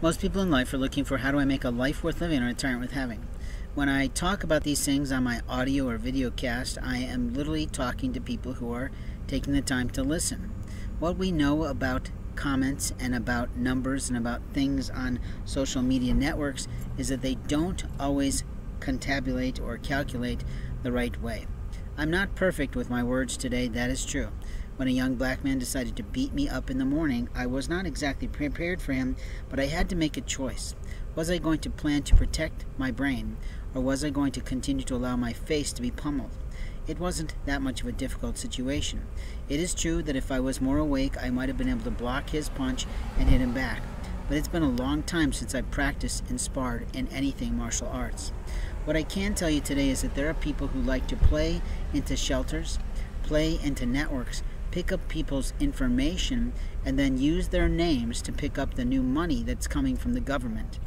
Most people in life are looking for how do I make a life worth living or a retirement worth having. When I talk about these things on my audio or video cast, I am literally talking to people who are taking the time to listen. What we know about comments and about numbers and about things on social media networks is that they don't always contabulate or calculate the right way. I'm not perfect with my words today, that is true. When a young black man decided to beat me up in the morning, I was not exactly prepared for him, but I had to make a choice. Was I going to plan to protect my brain, or was I going to continue to allow my face to be pummeled? It wasn't that much of a difficult situation. It is true that if I was more awake, I might have been able to block his punch and hit him back, but it's been a long time since I practiced and sparred in anything martial arts. What I can tell you today is that there are people who like to play into shelters, play into networks, pick up people's information, and then use their names to pick up the new money that's coming from the government.